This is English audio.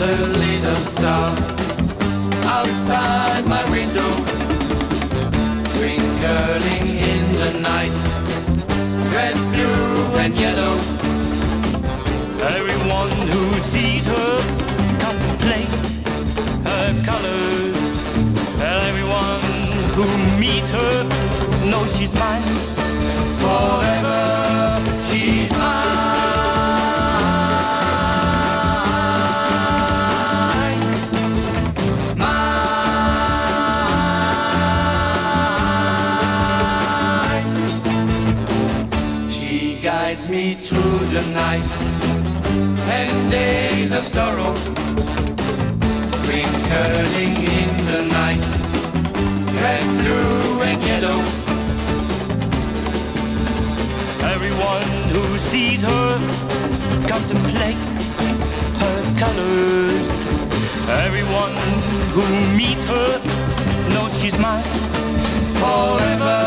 a little star outside my window, twinkling in the night, red, blue, and yellow. Everyone who sees her contemplates her colors. Everyone who meets her knows she's mine forever. Guides me through the night and days of sorrow, twinkling in the night, red, blue, and yellow. Everyone who sees her contemplates her colors. Everyone who meets her knows she's mine forever.